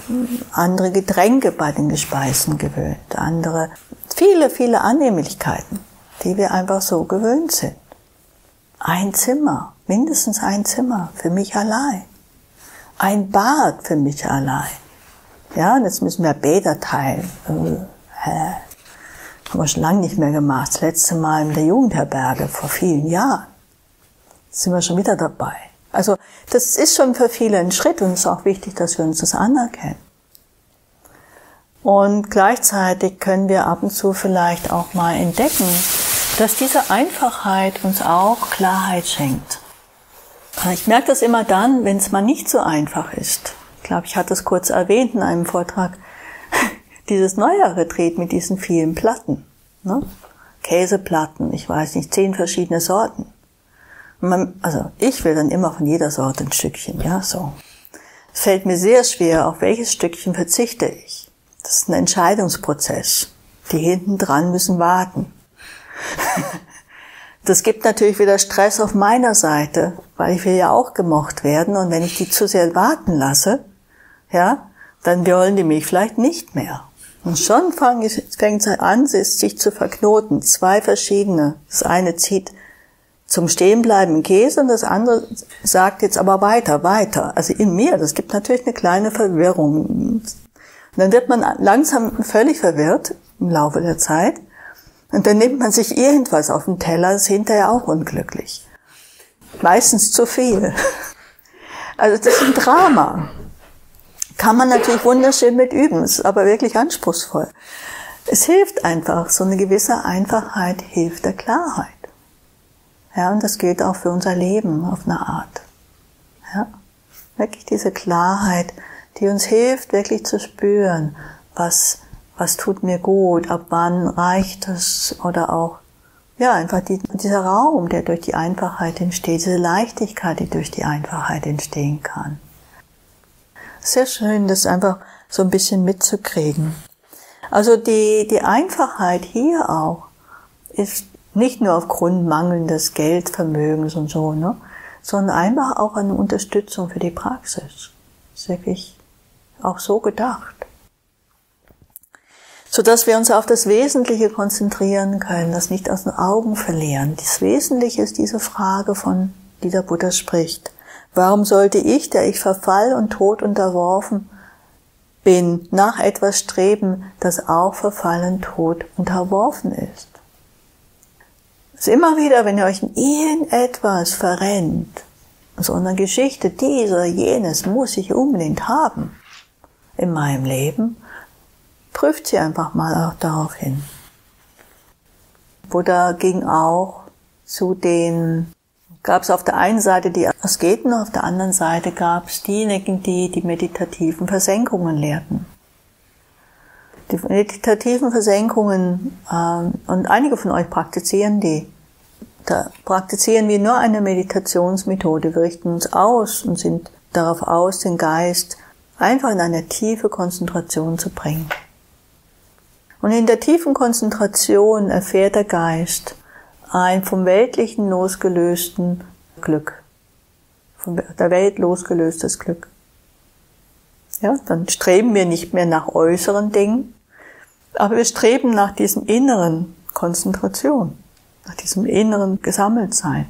andere Getränke bei den Speisen gewöhnt, andere, viele, viele Annehmlichkeiten, die wir einfach so gewöhnt sind. Ein Zimmer, mindestens ein Zimmer für mich allein. Ein Bad für mich allein. Ja, und jetzt müssen wir Bäder teilen. Äh, hä? Haben wir schon lange nicht mehr gemacht. Das letzte Mal in der Jugendherberge vor vielen Jahren. Jetzt sind wir schon wieder dabei. Also das ist schon für viele ein Schritt und es ist auch wichtig, dass wir uns das anerkennen. Und gleichzeitig können wir ab und zu vielleicht auch mal entdecken, dass diese Einfachheit uns auch Klarheit schenkt. Ich merke das immer dann, wenn es mal nicht so einfach ist. Ich glaube, ich hatte es kurz erwähnt in einem Vortrag. [laughs] Dieses neue Retreat mit diesen vielen Platten. Ne? Käseplatten, ich weiß nicht, zehn verschiedene Sorten. Man, also ich will dann immer von jeder Sorte ein Stückchen, ja, so. Es fällt mir sehr schwer, auf welches Stückchen verzichte ich. Das ist ein Entscheidungsprozess. Die hinten dran müssen warten. [laughs] Das gibt natürlich wieder Stress auf meiner Seite, weil ich will ja auch gemocht werden und wenn ich die zu sehr warten lasse, ja, dann wollen die mich vielleicht nicht mehr. Und schon fängt es an, sich zu verknoten. Zwei verschiedene. Das eine zieht zum Stehenbleiben Käse und das andere sagt jetzt aber weiter, weiter. Also in mir, das gibt natürlich eine kleine Verwirrung. Und dann wird man langsam völlig verwirrt im Laufe der Zeit. Und dann nimmt man sich irgendwas auf den Teller, ist hinterher auch unglücklich. Meistens zu viel. [laughs] Also das ist ein Drama. Kann man natürlich wunderschön mit üben, ist aber wirklich anspruchsvoll. Es hilft einfach, so eine gewisse Einfachheit hilft der Klarheit. Ja, und das gilt auch für unser Leben auf eine Art. Ja, wirklich diese Klarheit, die uns hilft, wirklich zu spüren, was, was tut mir gut, ab wann reicht es oder auch, ja, einfach die, dieser Raum, der durch die Einfachheit entsteht, diese Leichtigkeit, die durch die Einfachheit entstehen kann. Sehr schön, das einfach so ein bisschen mitzukriegen. Also die, die Einfachheit hier auch ist nicht nur aufgrund mangelndes Geldvermögens und so, ne, sondern einfach auch eine Unterstützung für die Praxis. ist wirklich auch so gedacht so dass wir uns auf das Wesentliche konzentrieren können, das nicht aus den Augen verlieren. Das Wesentliche ist diese Frage, von die der Buddha spricht. Warum sollte ich, der ich Verfall und Tod unterworfen bin, nach etwas streben, das auch Verfall und Tod unterworfen ist? Ist immer wieder, wenn ihr euch in irgendetwas verrennt, so eine Geschichte, dieser, jenes muss ich unbedingt haben in meinem Leben, prüft sie einfach mal auch darauf hin. Buddha ging auch zu den, gab es auf der einen Seite die Asketen, auf der anderen Seite gab es diejenigen, die die meditativen Versenkungen lehrten. Die meditativen Versenkungen, äh, und einige von euch praktizieren die, da praktizieren wir nur eine Meditationsmethode. Wir richten uns aus und sind darauf aus, den Geist einfach in eine tiefe Konzentration zu bringen. Und in der tiefen Konzentration erfährt der Geist ein vom Weltlichen losgelösten Glück. Von der Welt losgelöstes Glück. Ja, dann streben wir nicht mehr nach äußeren Dingen, aber wir streben nach diesem inneren Konzentration, nach diesem inneren Gesammeltsein.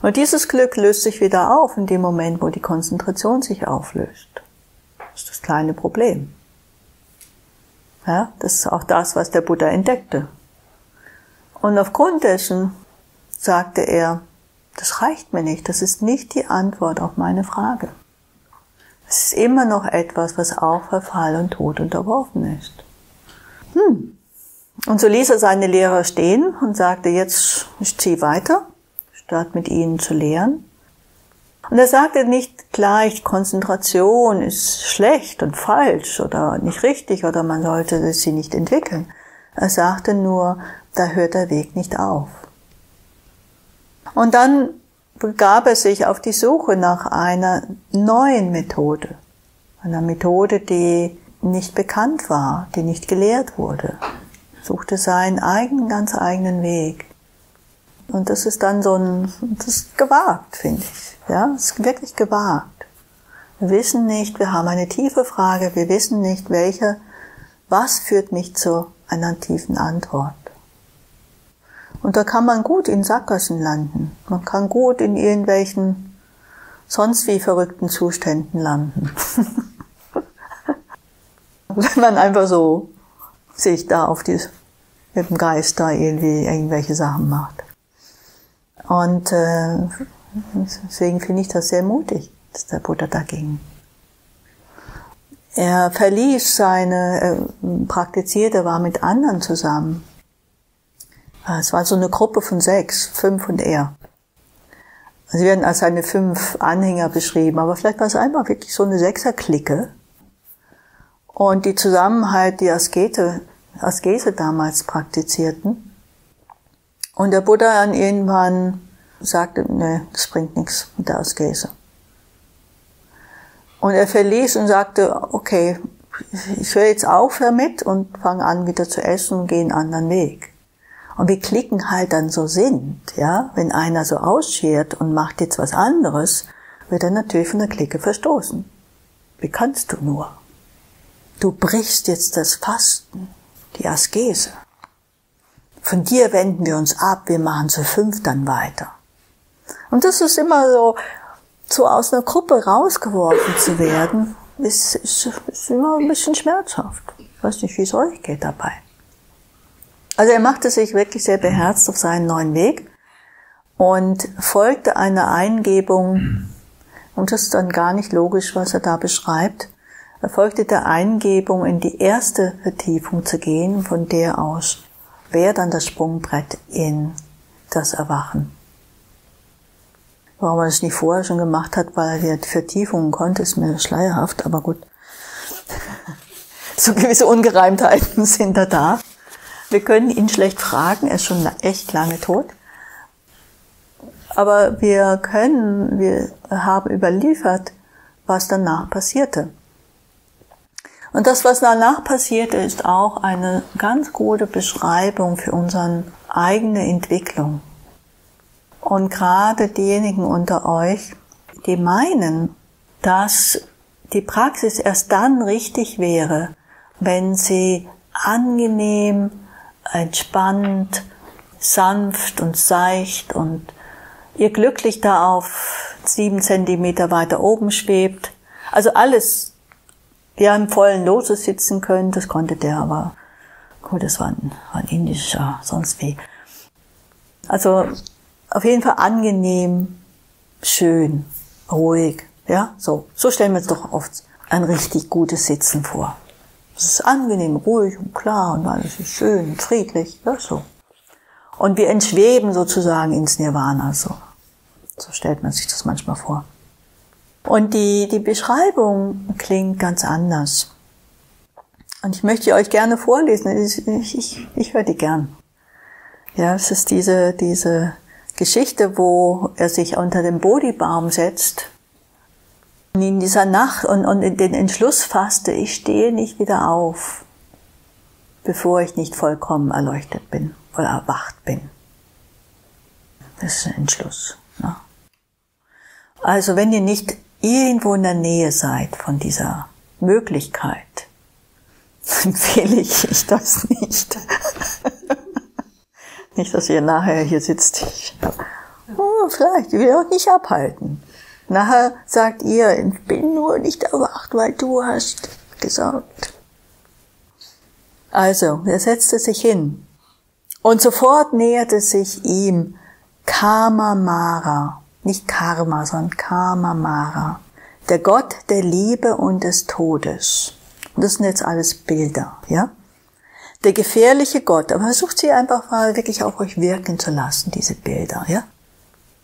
Und dieses Glück löst sich wieder auf in dem Moment, wo die Konzentration sich auflöst. Das ist das kleine Problem. Ja, das ist auch das, was der Buddha entdeckte. Und aufgrund dessen sagte er, das reicht mir nicht, das ist nicht die Antwort auf meine Frage. Es ist immer noch etwas, was auch Verfall und Tod unterworfen ist. Hm. Und so ließ er seine Lehrer stehen und sagte, jetzt, ich ziehe weiter, statt mit ihnen zu lehren. Und er sagte nicht gleich, Konzentration ist schlecht und falsch oder nicht richtig oder man sollte sie nicht entwickeln. Er sagte nur, da hört der Weg nicht auf. Und dann begab er sich auf die Suche nach einer neuen Methode, einer Methode, die nicht bekannt war, die nicht gelehrt wurde, suchte seinen eigenen, ganz eigenen Weg. Und das ist dann so ein, das ist gewagt, finde ich. Ja, es ist wirklich gewagt. Wir wissen nicht, wir haben eine tiefe Frage, wir wissen nicht, welche, was führt mich zu einer tiefen Antwort. Und da kann man gut in Sackgassen landen. Man kann gut in irgendwelchen sonst wie verrückten Zuständen landen. [laughs] Wenn man einfach so sich da auf die, mit dem Geist da irgendwie irgendwelche Sachen macht. Und äh, Deswegen finde ich das sehr mutig, dass der Buddha da ging. Er verließ seine, er praktizierte, war mit anderen zusammen. Es war so eine Gruppe von sechs, fünf und er. Sie werden als seine fünf Anhänger beschrieben, aber vielleicht war es einfach wirklich so eine Sechserklicke. Und die zusammen halt die Askete, Askese damals praktizierten. Und der Buddha dann irgendwann sagte, nee, das bringt nichts mit der Askese. Und er verließ und sagte, okay, ich höre jetzt auf damit und fange an wieder zu essen und gehe einen anderen Weg. Und wie Klicken halt dann so sind, ja, wenn einer so ausschert und macht jetzt was anderes, wird er natürlich von der Clique verstoßen. Wie kannst du nur? Du brichst jetzt das Fasten, die Askese. Von dir wenden wir uns ab, wir machen zu fünf dann weiter. Und das ist immer so, so aus einer Gruppe rausgeworfen zu werden, ist, ist, ist immer ein bisschen schmerzhaft. Ich weiß nicht, wie es euch geht dabei. Also er machte sich wirklich sehr beherzt auf seinen neuen Weg und folgte einer Eingebung, und das ist dann gar nicht logisch, was er da beschreibt, er folgte der Eingebung, in die erste Vertiefung zu gehen, von der aus wäre dann das Sprungbrett in das Erwachen. Warum er das nicht vorher schon gemacht hat, weil er die Vertiefungen konnte, ist mir schleierhaft, aber gut. [laughs] so gewisse Ungereimtheiten sind da da. Wir können ihn schlecht fragen, er ist schon echt lange tot. Aber wir können, wir haben überliefert, was danach passierte. Und das, was danach passierte, ist auch eine ganz gute Beschreibung für unsere eigene Entwicklung. Und gerade diejenigen unter euch, die meinen, dass die Praxis erst dann richtig wäre, wenn sie angenehm, entspannt, sanft und seicht und ihr glücklich da auf sieben Zentimeter weiter oben schwebt. Also alles, ja im vollen Lotus sitzen können, das konnte der aber. Gut, das war ein, war ein indischer, sonst wie. Also auf jeden Fall angenehm, schön, ruhig, ja, so. So stellen wir uns doch oft ein richtig gutes Sitzen vor. Es ist angenehm, ruhig und klar und alles ist schön, friedlich, ja, so. Und wir entschweben sozusagen ins Nirvana, so. So stellt man sich das manchmal vor. Und die, die Beschreibung klingt ganz anders. Und ich möchte euch gerne vorlesen. Ich, ich, ich höre die gern. Ja, es ist diese, diese Geschichte, wo er sich unter den Bodhibaum setzt und in dieser Nacht und, und den Entschluss fasste, ich stehe nicht wieder auf, bevor ich nicht vollkommen erleuchtet bin oder erwacht bin. Das ist ein Entschluss. Ne? Also wenn ihr nicht irgendwo in der Nähe seid von dieser Möglichkeit, [laughs] empfehle ich euch das nicht. [laughs] nicht, dass ihr nachher hier sitzt. Vielleicht, ich will auch nicht abhalten. Nachher sagt ihr, ich bin nur nicht erwacht, weil du hast gesagt. Also, er setzte sich hin. Und sofort näherte sich ihm Kamamara, nicht Karma, sondern Kamamara, der Gott der Liebe und des Todes. Das sind jetzt alles Bilder, ja? Der gefährliche Gott, aber versucht sie einfach mal wirklich auf euch wirken zu lassen, diese Bilder, ja?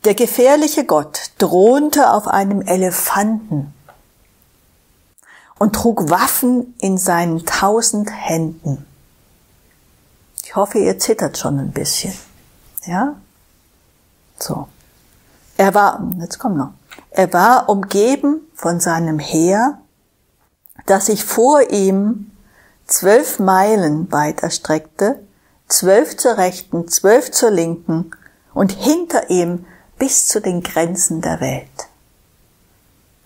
Der gefährliche Gott thronte auf einem Elefanten und trug Waffen in seinen tausend Händen. Ich hoffe, ihr zittert schon ein bisschen. Ja? So. Er war, jetzt komm noch. Er war umgeben von seinem Heer, das sich vor ihm zwölf Meilen weit erstreckte, zwölf zur rechten, zwölf zur linken und hinter ihm bis zu den Grenzen der Welt.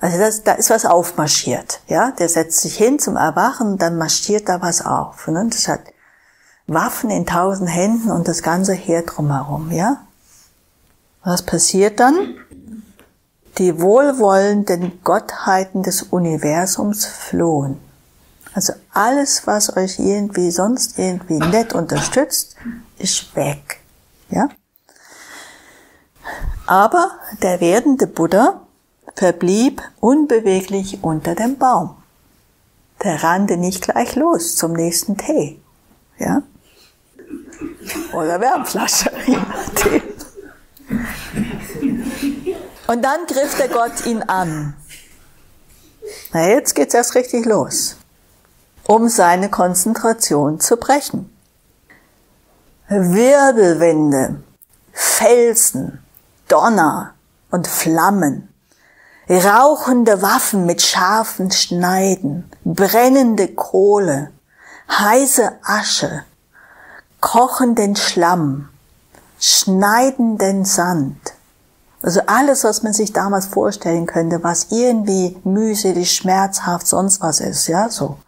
Also das, da ist was aufmarschiert, ja. Der setzt sich hin zum Erwachen, dann marschiert da was auf. Ne? Das hat Waffen in tausend Händen und das ganze Heer drumherum, ja. Was passiert dann? Die wohlwollenden Gottheiten des Universums flohen. Also alles, was euch irgendwie sonst irgendwie nett unterstützt, ist weg, ja. Aber der werdende Buddha verblieb unbeweglich unter dem Baum. Der rannte nicht gleich los zum nächsten Tee. Ja? Oder Wärmflasche. [laughs] Und dann griff der Gott ihn an. Na, jetzt geht's erst richtig los. Um seine Konzentration zu brechen. Wirbelwinde, Felsen, Donner und Flammen, rauchende Waffen mit scharfen Schneiden, brennende Kohle, heiße Asche, kochenden Schlamm, schneidenden Sand. Also alles, was man sich damals vorstellen könnte, was irgendwie mühselig, schmerzhaft, sonst was ist, ja, so.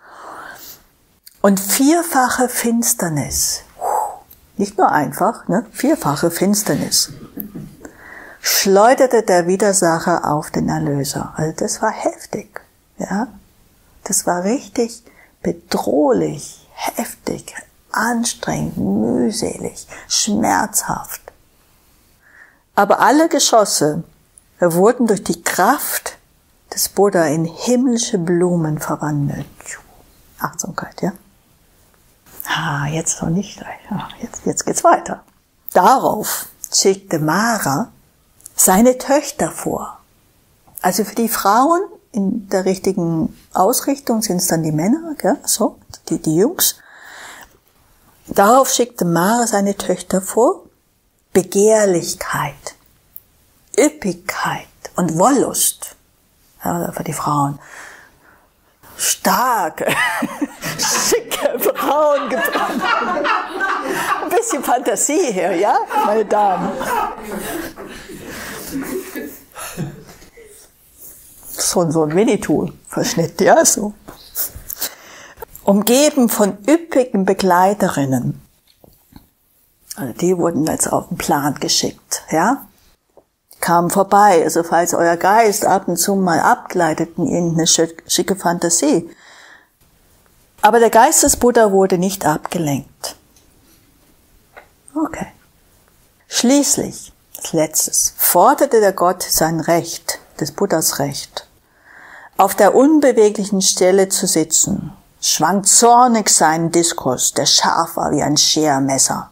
Und vierfache Finsternis. Nicht nur einfach, ne? Vierfache Finsternis schleuderte der Widersacher auf den Erlöser. Also das war heftig, ja. Das war richtig bedrohlich, heftig, anstrengend, mühselig, schmerzhaft. Aber alle Geschosse wurden durch die Kraft des Buddha in himmlische Blumen verwandelt. Achtsamkeit, ja? Ah, jetzt noch nicht. Ah, jetzt, jetzt geht's weiter. Darauf schickte Mara seine Töchter vor. Also für die Frauen in der richtigen Ausrichtung sind es dann die Männer, gell? so, die, die Jungs. Darauf schickte Mare seine Töchter vor. Begehrlichkeit, Üppigkeit und Wollust. Ja, für die Frauen. Starke, [laughs] schicke Frauen gebrannt. Ein bisschen Fantasie hier, ja, meine Damen. So, so ein Winnetou-Verschnitt, ja, so umgeben von üppigen Begleiterinnen. Also die wurden jetzt auf den Plan geschickt, ja. Kamen vorbei, also falls euer Geist ab und zu mal abgleitet in irgendeine schicke Fantasie. Aber der Geist des Buddha wurde nicht abgelenkt. Okay. Schließlich, als letztes, forderte der Gott sein Recht, des Buddhas Recht, auf der unbeweglichen Stelle zu sitzen schwang zornig seinen Diskurs, der scharf war wie ein Schermesser,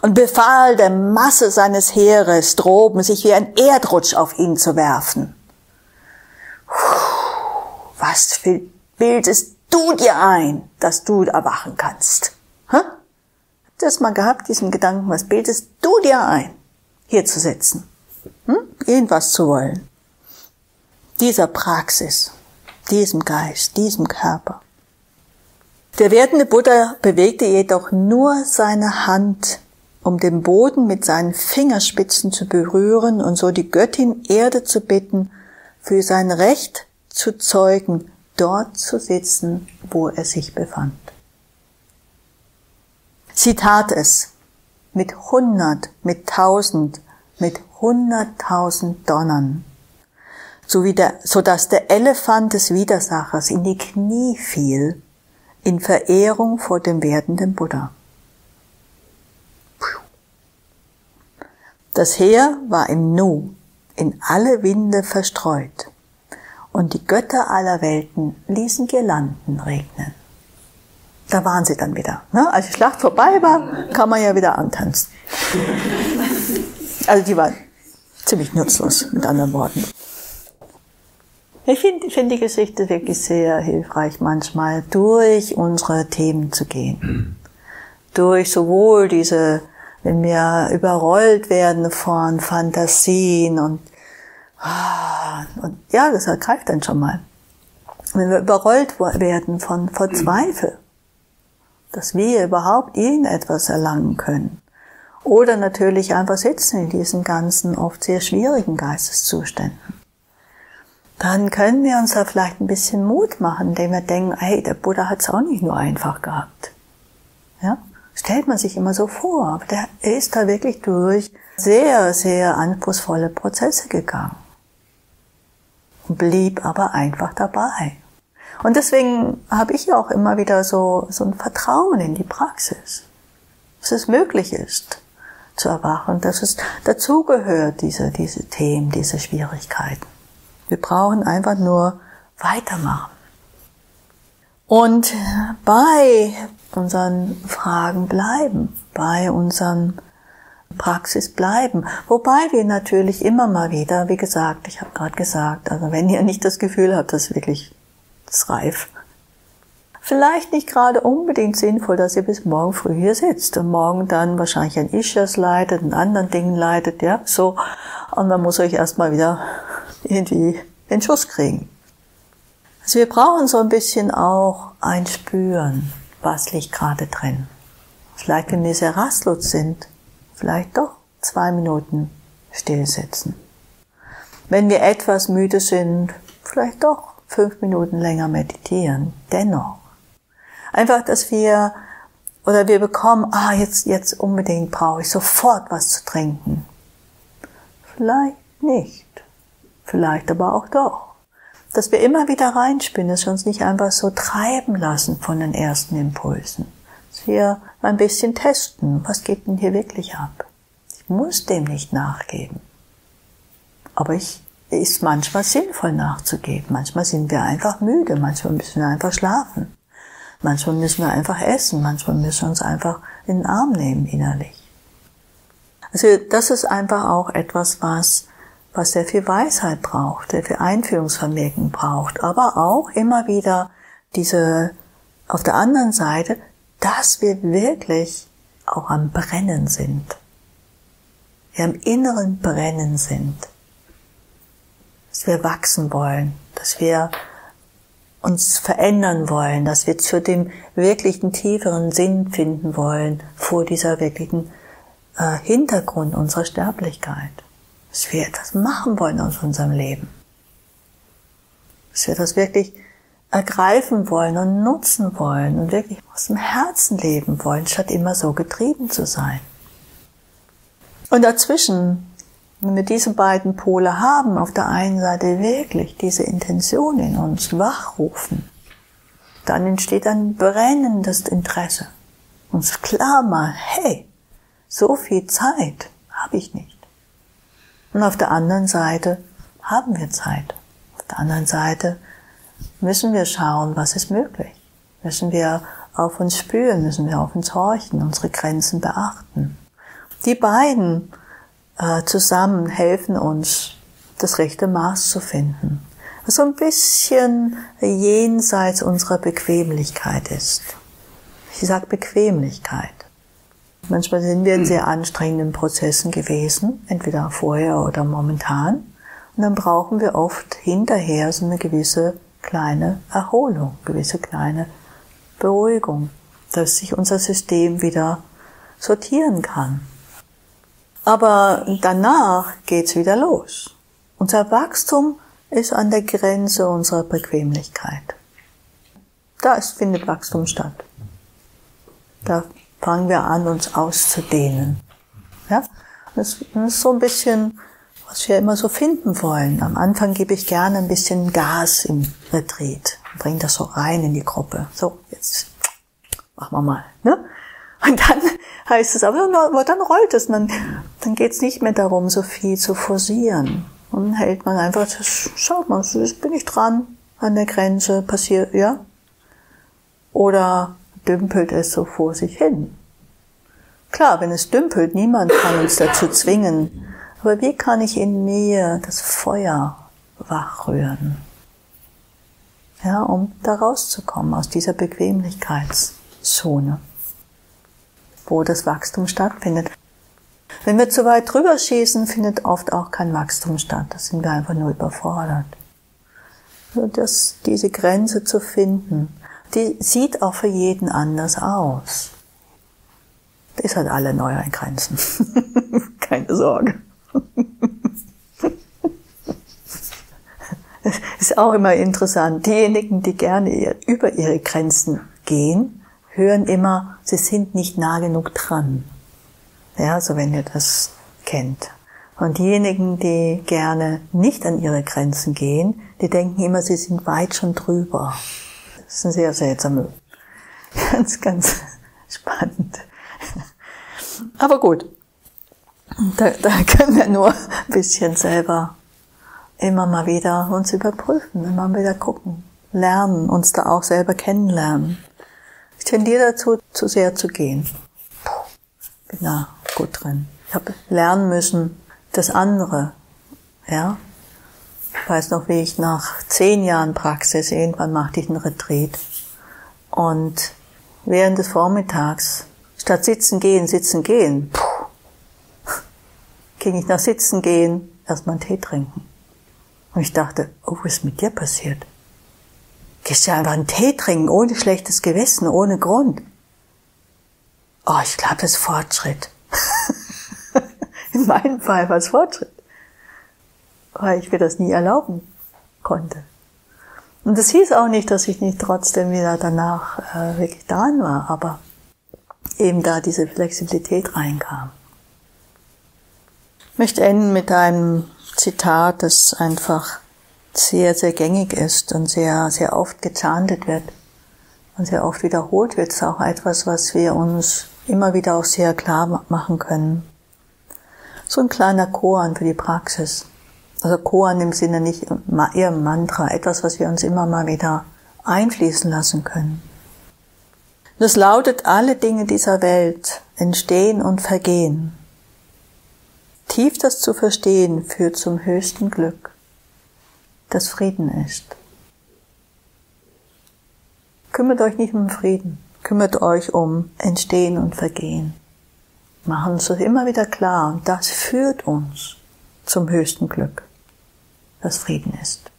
und befahl der Masse seines Heeres droben, sich wie ein Erdrutsch auf ihn zu werfen. Was bildest du dir ein, dass du erwachen kannst? Hä? Habt ihr das mal gehabt, diesen Gedanken, was bildest du dir ein, hier zu sitzen? Hm? Irgendwas zu wollen. Dieser Praxis, diesem Geist, diesem Körper. Der werdende Buddha bewegte jedoch nur seine Hand, um den Boden mit seinen Fingerspitzen zu berühren und so die Göttin Erde zu bitten, für sein Recht zu zeugen, dort zu sitzen, wo er sich befand. Sie tat es mit hundert, mit tausend, mit hunderttausend Donnern, so, wie der, so dass der Elefant des Widersachers in die Knie fiel in Verehrung vor dem werdenden Buddha. Das Heer war im Nu in alle Winde verstreut und die Götter aller Welten ließen Girlanden regnen. Da waren sie dann wieder. Ne? Als die Schlacht vorbei war, kann man ja wieder antanzen. Also die waren ziemlich nutzlos, mit anderen Worten. Ich finde find die Geschichte wirklich sehr hilfreich, manchmal durch unsere Themen zu gehen. Mhm. Durch sowohl diese, wenn wir überrollt werden von Fantasien und, ah, und ja, das ergreift dann schon mal. Wenn wir überrollt werden von, von Zweifel, dass wir überhaupt irgendetwas erlangen können. Oder natürlich einfach sitzen in diesen ganzen oft sehr schwierigen Geisteszuständen dann können wir uns da vielleicht ein bisschen Mut machen, indem wir denken, hey, der Buddha hat es auch nicht nur einfach gehabt. Ja? Stellt man sich immer so vor, aber der ist da wirklich durch sehr, sehr anspruchsvolle Prozesse gegangen. Und blieb aber einfach dabei. Und deswegen habe ich auch immer wieder so, so ein Vertrauen in die Praxis, dass es möglich ist zu erwachen, dass es dazugehört, diese, diese Themen, diese Schwierigkeiten. Wir brauchen einfach nur weitermachen. Und bei unseren Fragen bleiben, bei unseren Praxis bleiben. Wobei wir natürlich immer mal wieder, wie gesagt, ich habe gerade gesagt, also wenn ihr nicht das Gefühl habt, dass wirklich das reif, vielleicht nicht gerade unbedingt sinnvoll, dass ihr bis morgen früh hier sitzt und morgen dann wahrscheinlich ein Ischias leitet, ein anderen Dingen leitet, ja, so. Und man muss euch erstmal wieder irgendwie den Schuss kriegen. Also wir brauchen so ein bisschen auch ein Spüren, was liegt gerade drin. Vielleicht, wenn wir sehr rastlos sind, vielleicht doch zwei Minuten stillsetzen. Wenn wir etwas müde sind, vielleicht doch fünf Minuten länger meditieren. Dennoch. Einfach, dass wir, oder wir bekommen, ah, jetzt, jetzt unbedingt brauche ich sofort was zu trinken. Vielleicht nicht. Vielleicht aber auch doch. Dass wir immer wieder reinspinnen, dass wir uns nicht einfach so treiben lassen von den ersten Impulsen. Dass wir ein bisschen testen, was geht denn hier wirklich ab? Ich muss dem nicht nachgeben. Aber ich ist manchmal sinnvoll nachzugeben. Manchmal sind wir einfach müde, manchmal müssen wir einfach schlafen. Manchmal müssen wir einfach essen, manchmal müssen wir uns einfach in den Arm nehmen innerlich. Also das ist einfach auch etwas, was was sehr viel Weisheit braucht, sehr viel Einfühlungsvermögen braucht, aber auch immer wieder diese, auf der anderen Seite, dass wir wirklich auch am Brennen sind. Wir am inneren Brennen sind. Dass wir wachsen wollen, dass wir uns verändern wollen, dass wir zu dem wirklichen tieferen Sinn finden wollen vor dieser wirklichen äh, Hintergrund unserer Sterblichkeit. Dass wir etwas machen wollen aus unserem Leben. Dass wir das wirklich ergreifen wollen und nutzen wollen und wirklich aus dem Herzen leben wollen, statt immer so getrieben zu sein. Und dazwischen, wenn wir diese beiden Pole haben, auf der einen Seite wirklich diese Intention in uns wachrufen, dann entsteht ein brennendes Interesse. Uns klar mal, hey, so viel Zeit habe ich nicht. Und auf der anderen Seite haben wir Zeit. Auf der anderen Seite müssen wir schauen, was ist möglich. Müssen wir auf uns spüren, müssen wir auf uns horchen, unsere Grenzen beachten. Die beiden äh, zusammen helfen uns, das rechte Maß zu finden, was so ein bisschen jenseits unserer Bequemlichkeit ist. Ich sage Bequemlichkeit. Manchmal sind wir in sehr anstrengenden Prozessen gewesen, entweder vorher oder momentan. Und dann brauchen wir oft hinterher so eine gewisse kleine Erholung, gewisse kleine Beruhigung, dass sich unser System wieder sortieren kann. Aber danach geht's wieder los. Unser Wachstum ist an der Grenze unserer Bequemlichkeit. Da findet Wachstum statt. Da fangen wir an, uns auszudehnen. Ja? Das ist so ein bisschen was wir immer so finden wollen. Am Anfang gebe ich gerne ein bisschen Gas im Retreat, bringe das so rein in die Gruppe. So, jetzt machen wir mal. Ne? Und dann [laughs] heißt es aber, dann rollt es, und dann, dann geht es nicht mehr darum, so viel zu forcieren. Und hält man einfach, schaut mal, bin ich dran, an der Grenze, passiert, ja? Oder dümpelt es so vor sich hin. Klar, wenn es dümpelt, niemand kann uns dazu zwingen, aber wie kann ich in mir das Feuer wachrühren? Ja, um da rauszukommen aus dieser Bequemlichkeitszone, wo das Wachstum stattfindet. Wenn wir zu weit drüber schießen, findet oft auch kein Wachstum statt. Da sind wir einfach nur überfordert. Also das, diese Grenze zu finden, die sieht auch für jeden anders aus. Das hat alle neue Grenzen. [laughs] Keine Sorge. Das ist auch immer interessant. Diejenigen, die gerne über ihre Grenzen gehen, hören immer, sie sind nicht nah genug dran. Ja, so wenn ihr das kennt. Und diejenigen, die gerne nicht an ihre Grenzen gehen, die denken immer, sie sind weit schon drüber. Das ist ein sehr seltsamer, ganz, ganz spannend. Aber gut, da, da können wir nur ein bisschen selber immer mal wieder uns überprüfen, immer wieder gucken, lernen, uns da auch selber kennenlernen. Ich tendiere dazu, zu sehr zu gehen. Puh, bin da gut drin. Ich habe lernen müssen, das andere, ja. Ich weiß noch, wie ich nach zehn Jahren Praxis, irgendwann machte ich einen Retreat. Und während des Vormittags, statt sitzen, gehen, sitzen, gehen, puh, ging ich nach Sitzen gehen, erstmal einen Tee trinken. Und ich dachte, oh, was ist mit dir passiert? Gehst du einfach einen Tee trinken, ohne schlechtes Gewissen, ohne Grund? Oh, ich glaube, das ist Fortschritt. [laughs] In meinem Fall war es Fortschritt. Weil ich mir das nie erlauben konnte. Und das hieß auch nicht, dass ich nicht trotzdem wieder danach äh, wirklich dran war, aber eben da diese Flexibilität reinkam. Ich möchte enden mit einem Zitat, das einfach sehr, sehr gängig ist und sehr, sehr oft gezandet wird und sehr oft wiederholt wird. Es ist auch etwas, was wir uns immer wieder auch sehr klar machen können. So ein kleiner Koan für die Praxis. Also Koan im Sinne nicht eher Mantra, etwas, was wir uns immer mal wieder einfließen lassen können. Das lautet, alle Dinge dieser Welt entstehen und vergehen. Tief das zu verstehen führt zum höchsten Glück, das Frieden ist. Kümmert euch nicht um Frieden. Kümmert euch um Entstehen und Vergehen. Machen uns das immer wieder klar das führt uns zum höchsten Glück, das Frieden ist.